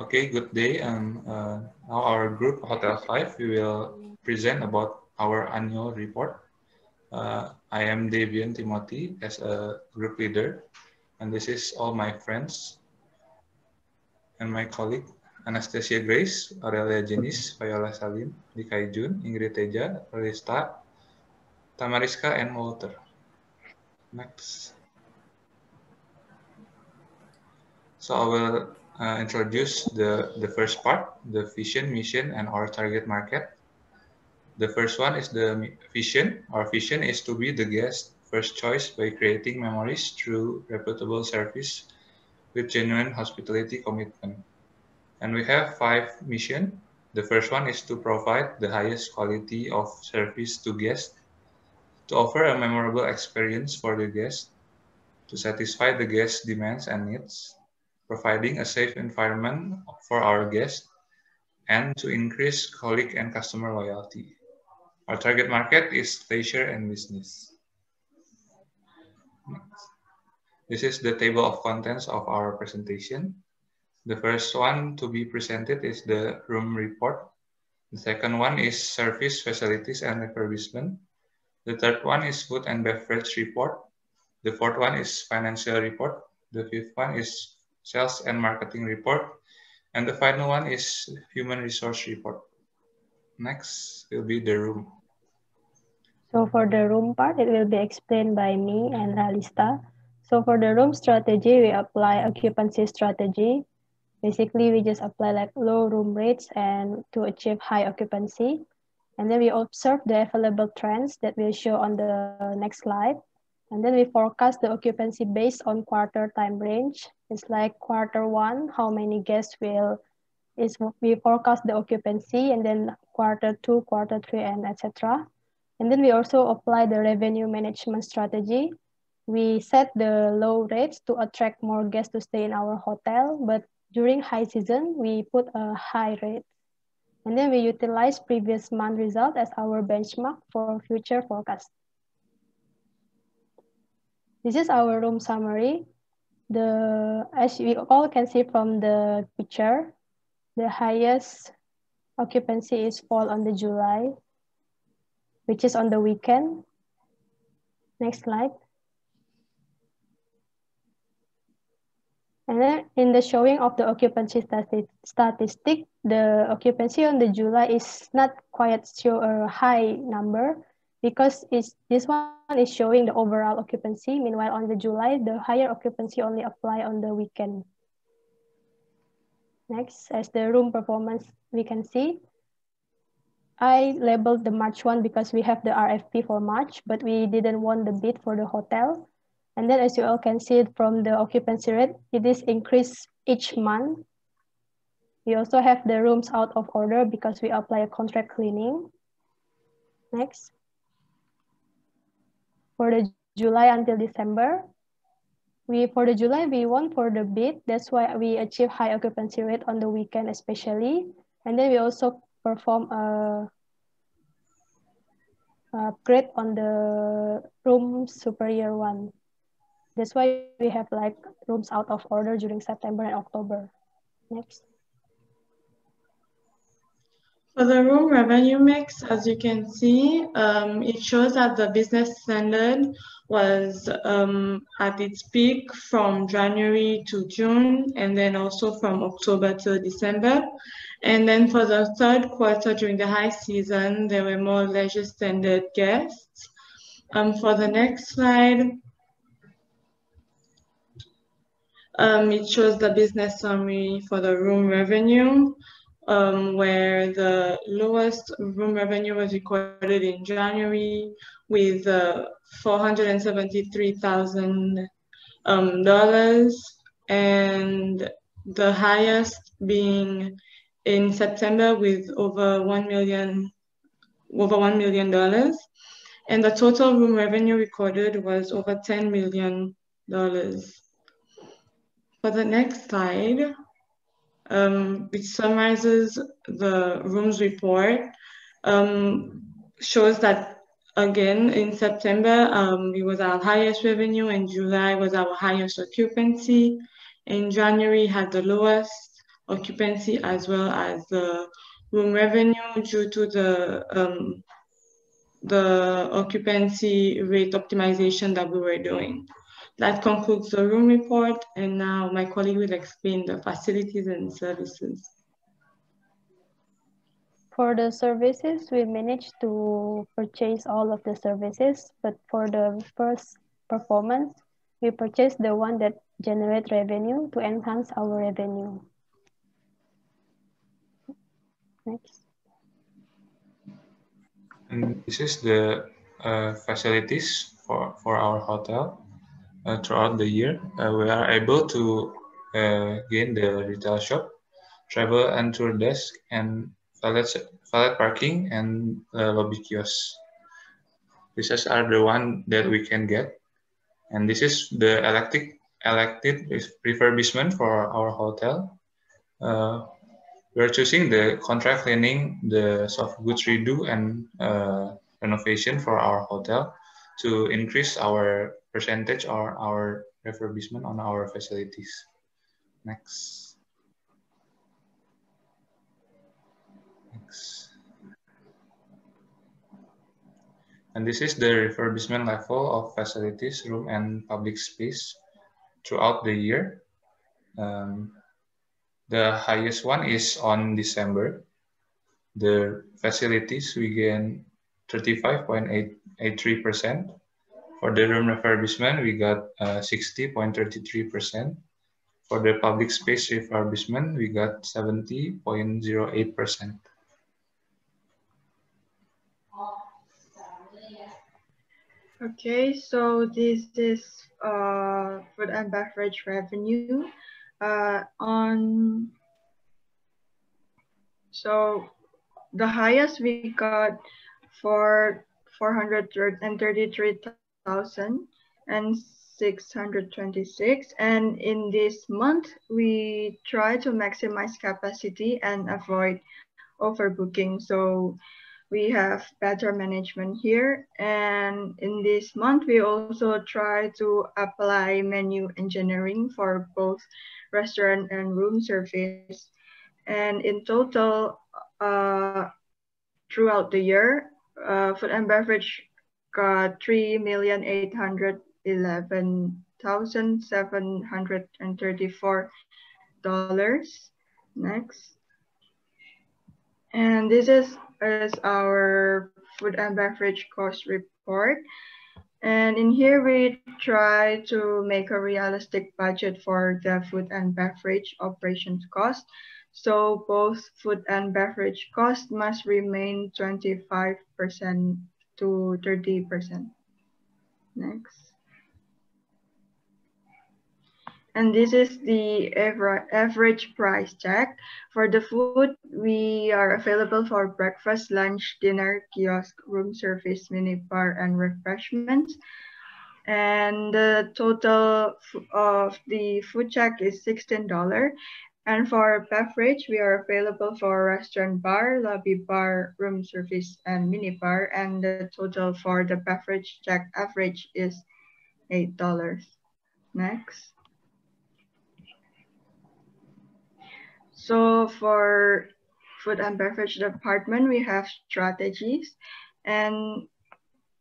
Okay, good day. And uh, now our group Hotel 5, we will present about our annual report. Uh, I am Devian Timothy as a group leader, and this is all my friends and my colleague Anastasia Grace, Aurelia Jenis, Viola Salim, Dikai Jun, Ingrid Teja, Relista, Tamariska, and Walter. Next. So I will uh, introduce the, the first part, the vision, mission, and our target market. The first one is the vision. Our vision is to be the guest first choice by creating memories through reputable service with genuine hospitality commitment. And we have five mission. The first one is to provide the highest quality of service to guests, to offer a memorable experience for the guests, to satisfy the guests' demands and needs, providing a safe environment for our guests, and to increase colleague and customer loyalty. Our target market is leisure and business. Next. This is the table of contents of our presentation. The first one to be presented is the room report. The second one is service facilities and refurbishment. The third one is food and beverage report. The fourth one is financial report. The fifth one is sales and marketing report. And the final one is human resource report. Next will be the room. So for the room part, it will be explained by me and Ralista. So for the room strategy, we apply occupancy strategy. Basically, we just apply like low room rates and to achieve high occupancy. And then we observe the available trends that we'll show on the next slide. And then we forecast the occupancy based on quarter time range. It's like quarter one, how many guests will, is we forecast the occupancy and then quarter two, quarter three, and etc. And then we also apply the revenue management strategy. We set the low rates to attract more guests to stay in our hotel, but during high season, we put a high rate. And then we utilize previous month result as our benchmark for future forecast. This is our room summary. The, as we all can see from the picture, the highest occupancy is fall on the July, which is on the weekend. Next slide. And then in the showing of the occupancy statistic, the occupancy on the July is not quite show uh, a high number, because this one is showing the overall occupancy. Meanwhile, on the July, the higher occupancy only apply on the weekend. Next, as the room performance, we can see, I labeled the March one because we have the RFP for March, but we didn't want the bid for the hotel. And then as you all can see from the occupancy rate, it is increased each month. We also have the rooms out of order because we apply a contract cleaning. Next for the July until December. We for the July we won for the bid. That's why we achieve high occupancy rate on the weekend especially. And then we also perform a, upgrade on the room superior one. That's why we have like rooms out of order during September and October. Next. For the room revenue mix, as you can see, um, it shows that the business standard was um, at its peak from January to June, and then also from October to December. And then for the third quarter during the high season, there were more leisure standard guests. Um, for the next slide, um, it shows the business summary for the room revenue um, where the lowest room revenue was recorded in January with uh, $473,000 um, and the highest being in September with over 1 million, over $1 million. And the total room revenue recorded was over $10 million. For the next slide, um, which summarizes the rooms report, um, shows that again in September, um, it was our highest revenue. In July was our highest occupancy. In January had the lowest occupancy as well as the room revenue due to the um, the occupancy rate optimization that we were doing. That concludes the room report, and now my colleague will explain the facilities and services. For the services, we managed to purchase all of the services, but for the first performance, we purchased the one that generate revenue to enhance our revenue. Next. And this is the uh, facilities for, for our hotel. Uh, throughout the year, uh, we are able to uh, gain the retail shop, travel and tour desk, and valet, valet parking and lobby kiosks. These are the one that we can get. And this is the electric elected refurbishment for our hotel. Uh, we're choosing the contract cleaning, the soft goods redo, and uh, renovation for our hotel to increase our percentage or our refurbishment on our facilities. Next. Next. And this is the refurbishment level of facilities, room, and public space throughout the year. Um, the highest one is on December. The facilities we gain 35.83%. For the room refurbishment, we got 60.33%. Uh, For the public space refurbishment, we got 70.08%. Okay, so this is uh, food and beverage revenue. Uh, on so the highest we got for 433,626 and in this month we try to maximize capacity and avoid overbooking so we have better management here. And in this month, we also try to apply menu engineering for both restaurant and room service. And in total, uh, throughout the year, uh, food and beverage got 3,811,734 dollars. Next. And this is is our food and beverage cost report. And in here, we try to make a realistic budget for the food and beverage operations cost. So both food and beverage cost must remain 25% to 30%. Next. And this is the average price check. For the food, we are available for breakfast, lunch, dinner, kiosk, room service, mini bar, and refreshments. And the total of the food check is $16. And for beverage, we are available for restaurant bar, lobby bar, room service, and mini bar. And the total for the beverage check average is $8. Next. So for food and beverage department, we have strategies and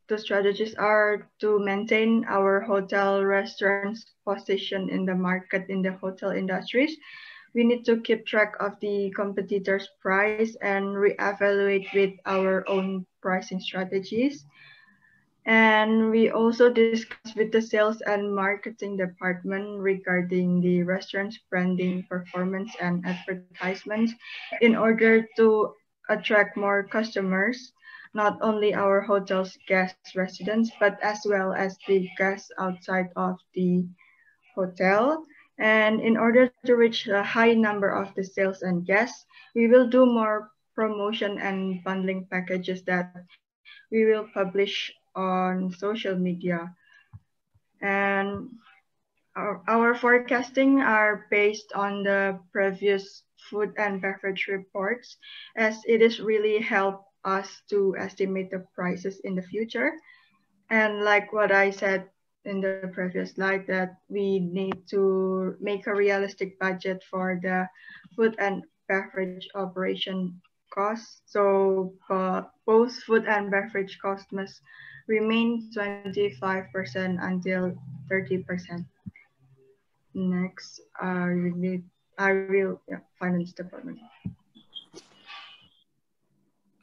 the strategies are to maintain our hotel restaurants position in the market in the hotel industries. We need to keep track of the competitors' price and reevaluate with our own pricing strategies. And we also discussed with the sales and marketing department regarding the restaurant's branding, performance, and advertisements in order to attract more customers, not only our hotel's guests, residents, but as well as the guests outside of the hotel. And in order to reach a high number of the sales and guests, we will do more promotion and bundling packages that we will publish on social media. And our, our forecasting are based on the previous food and beverage reports as it is really help us to estimate the prices in the future. And like what I said in the previous slide, that we need to make a realistic budget for the food and beverage operation costs. So uh, both food and beverage costs must remain 25% until 30%. Next, I will, I will yeah, finance department.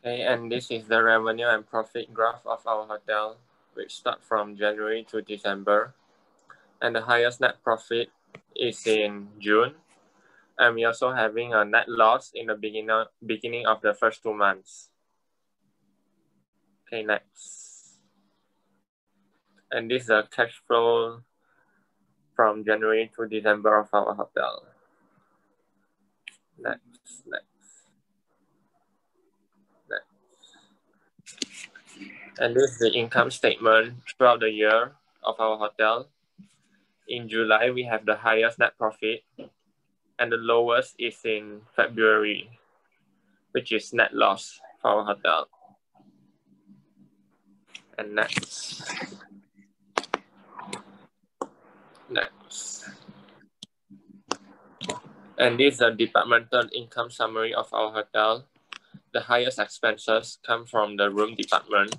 Okay, and this is the revenue and profit graph of our hotel, which start from January to December. And the highest net profit is in June. And we also having a net loss in the beginning, beginning of the first two months. Okay, next. And this is the cash flow from January to December of our hotel. Next. next. And this is the income statement throughout the year of our hotel. In July, we have the highest net profit, and the lowest is in February, which is net loss for our hotel. And next. Next. And this is a departmental income summary of our hotel. The highest expenses come from the room department,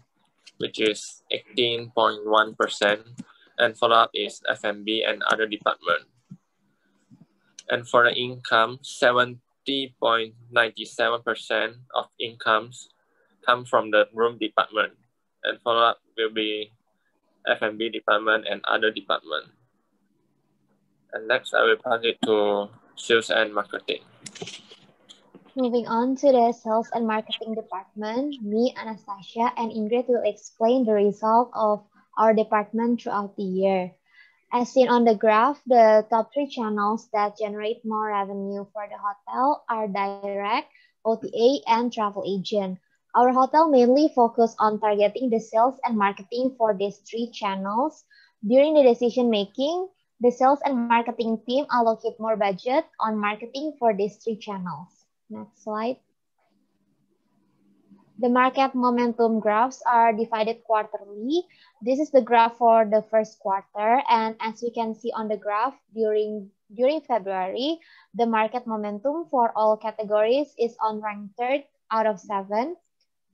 which is 18.1%, and follow-up is F&B and other department. And for the income, 70.97% of incomes come from the room department, and follow-up will be F&B department and other department. And next, I will pass it to sales and marketing. Moving on to the sales and marketing department, me, Anastasia, and Inggrid will explain the result of our department throughout the year. As seen on the graph, the top three channels that generate more revenue for the hotel are direct, OTA, and travel agent. Our hotel mainly focus on targeting the sales and marketing for these three channels. During the decision making, the sales and marketing team allocate more budget on marketing for these three channels. Next slide. The market momentum graphs are divided quarterly. This is the graph for the first quarter. And as we can see on the graph, during, during February, the market momentum for all categories is on rank third out of seven.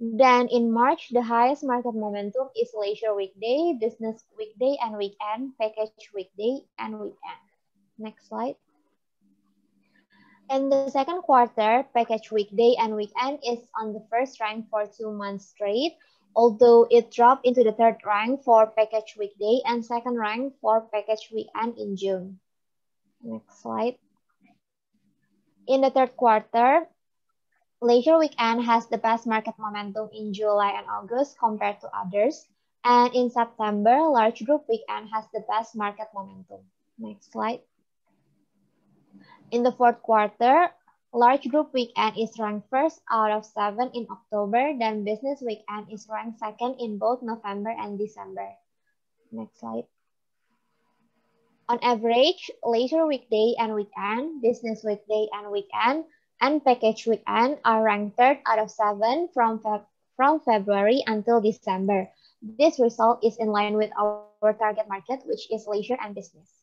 Then in March, the highest market momentum is leisure weekday, business weekday and weekend, package weekday and weekend. Next slide. In the second quarter, package weekday and weekend is on the first rank for two months straight, although it dropped into the third rank for package weekday and second rank for package weekend in June. Next slide. In the third quarter, Leisure weekend has the best market momentum in July and August compared to others. And in September, large group weekend has the best market momentum. Next slide. In the fourth quarter, large group weekend is ranked first out of seven in October, then business weekend is ranked second in both November and December. Next slide. On average, leisure weekday and weekend, business weekday and weekend and package weekend are ranked third out of seven from, Feb from February until December. This result is in line with our target market, which is leisure and business.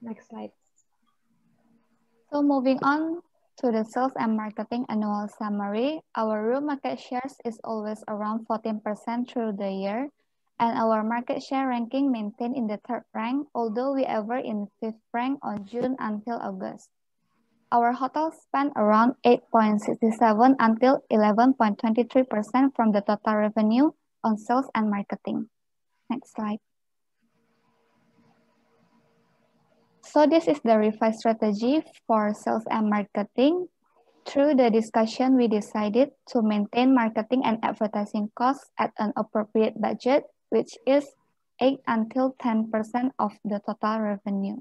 Next slide. So moving on to the sales and marketing annual summary, our room market shares is always around 14% through the year and our market share ranking maintained in the third rank, although we ever in fifth rank on June until August. Our hotel spent around 8.67 until 11.23% from the total revenue on sales and marketing. Next slide. So this is the revised strategy for sales and marketing. Through the discussion, we decided to maintain marketing and advertising costs at an appropriate budget which is 8 until 10% of the total revenue.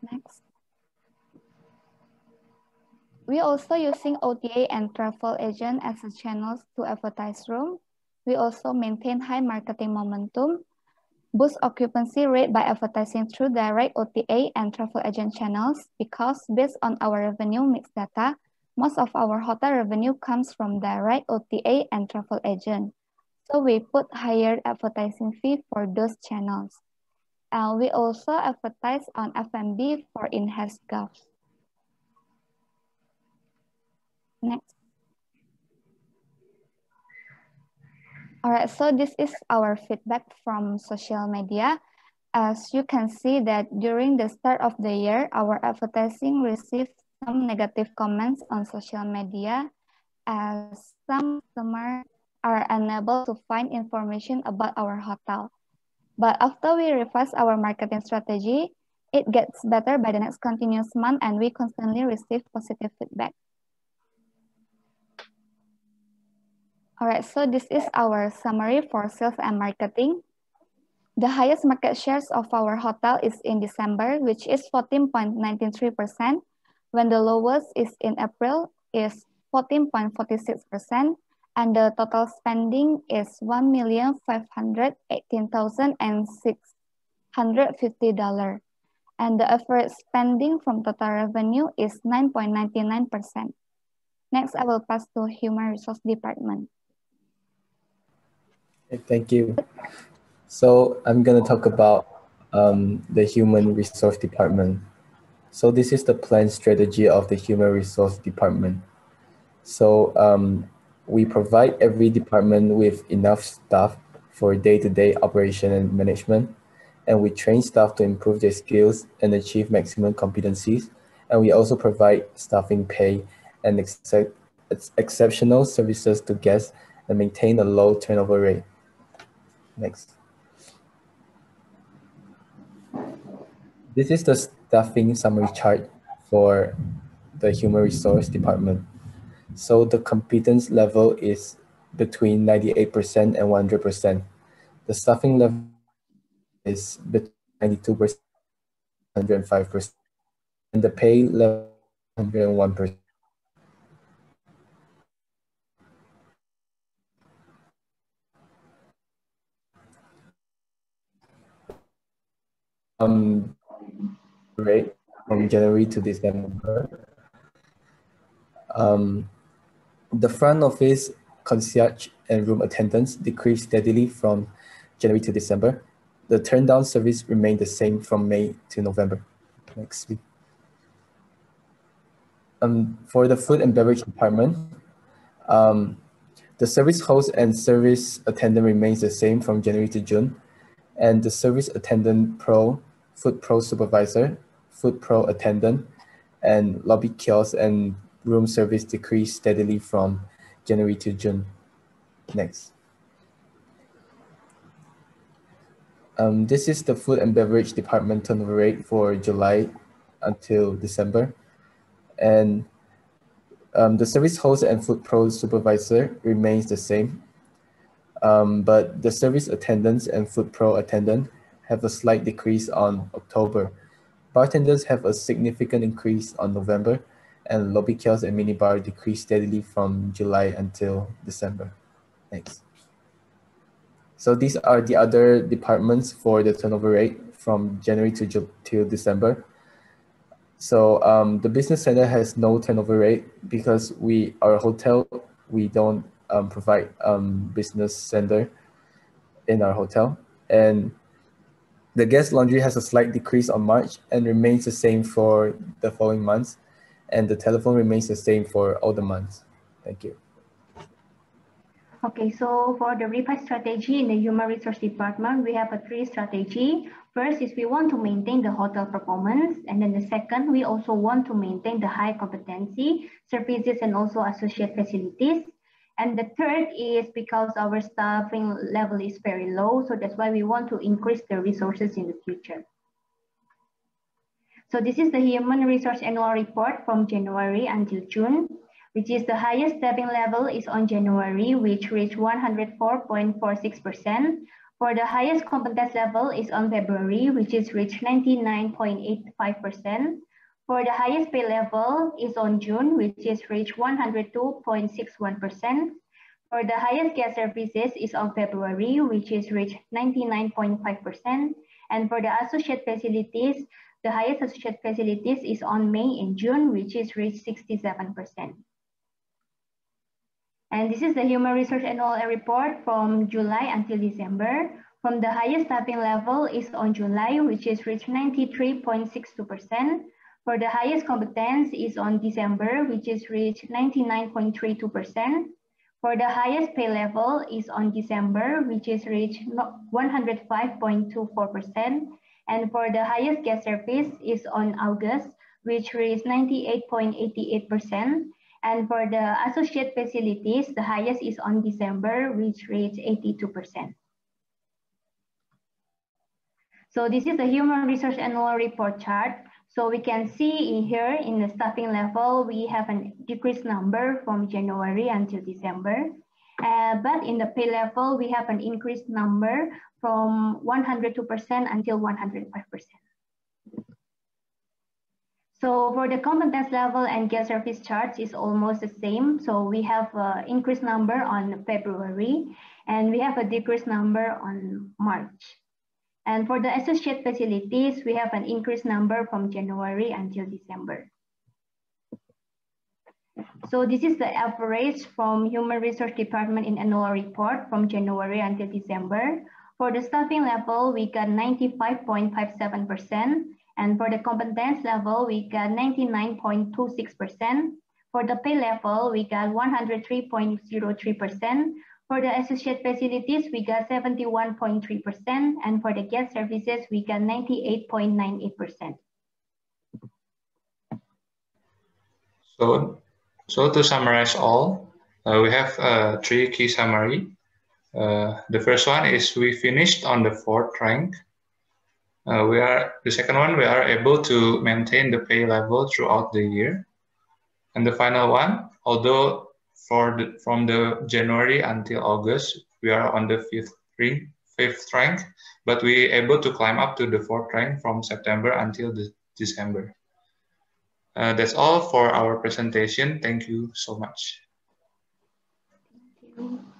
Next. We also using OTA and travel agent as a channels to advertise room. We also maintain high marketing momentum. Boost occupancy rate by advertising through direct OTA and travel agent channels because based on our revenue mix data, most of our hotel revenue comes from direct OTA and travel agent. So we put higher advertising fee for those channels. And we also advertise on F&B for enhanced golf. Next. All right, so this is our feedback from social media. As you can see that during the start of the year, our advertising received some negative comments on social media as some customers are unable to find information about our hotel. But after we revise our marketing strategy, it gets better by the next continuous month and we constantly receive positive feedback. All right, so this is our summary for sales and marketing. The highest market shares of our hotel is in December, which is 14.93%, when the lowest is in April is 14.46%, and the total spending is $1,518,650. And the average spending from total revenue is 9.99%. Next, I will pass to Human Resource Department. Thank you. So I'm going to talk about um, the Human Resource Department. So this is the plan strategy of the Human Resource Department. So um, we provide every department with enough staff for day-to-day -day operation and management. And we train staff to improve their skills and achieve maximum competencies. And we also provide staffing pay and ex exceptional services to guests and maintain a low turnover rate. Next. This is the staffing summary chart for the human resource department. So the competence level is between 98% and 100%. The staffing level is between 92% and 105%. And the pay level 101%. Um, rate from January to December. Um, the front office concierge and room attendants decreased steadily from January to December. The turn down service remained the same from May to November. Next week. Um, for the food and beverage department, um, the service host and service attendant remains the same from January to June, and the service attendant pro Food Pro Supervisor, Food Pro Attendant, and lobby kiosk and room service decreased steadily from January to June. Next. Um, this is the food and beverage department turnover rate for July until December. And um, the service host and food pro supervisor remains the same. Um, but the service attendants and food pro attendant have a slight decrease on October. Bartenders have a significant increase on November, and lobby kiosks and minibar decreased steadily from July until December. Thanks. So these are the other departments for the turnover rate from January to, to December. So um, the business center has no turnover rate because we are a hotel. We don't um, provide um, business center in our hotel. And the guest laundry has a slight decrease on March and remains the same for the following months, and the telephone remains the same for all the months. Thank you. Okay, so for the revised strategy in the human resource department, we have a three strategy. First is we want to maintain the hotel performance. And then the second, we also want to maintain the high competency services and also associate facilities. And the third is because our staffing level is very low. So that's why we want to increase the resources in the future. So this is the human resource annual report from January until June, which is the highest staffing level is on January, which reached 104.46%. For the highest competence level is on February, which is reached 99.85%. For the highest pay level is on June, which is reached 102.61%. For the highest gas services is on February, which is reached 99.5%. And for the associate facilities, the highest associate facilities is on May and June, which is reached 67%. And this is the Human Resource Annual Report from July until December. From the highest staffing level is on July, which is reached 93.62%. For the highest competence is on December, which is reached 99.32%. For the highest pay level is on December, which is reached 105.24%. And for the highest guest service is on August, which reached 98.88%. And for the associate facilities, the highest is on December, which reached 82%. So this is the Human Resource Annual Report chart. So we can see in here in the staffing level, we have a decreased number from January until December. Uh, but in the pay level, we have an increased number from 102% until 105%. So for the competence level and guest service charts is almost the same. So we have an increased number on February and we have a decreased number on March. And for the associate facilities, we have an increased number from January until December. So this is the average from Human Resource Department in annual report from January until December. For the staffing level, we got 95.57%. And for the competence level, we got 99.26%. For the pay level, we got 103.03%. For the associate facilities, we got 71.3%, and for the guest services, we got 98.98%. So, so to summarize all, uh, we have uh, three key summary. Uh, the first one is we finished on the fourth rank. Uh, we are the second one. We are able to maintain the pay level throughout the year, and the final one, although for the, from the January until August, we are on the fifth rank, fifth rank, but we able to climb up to the fourth rank from September until the December. Uh, that's all for our presentation. Thank you so much. Thank you.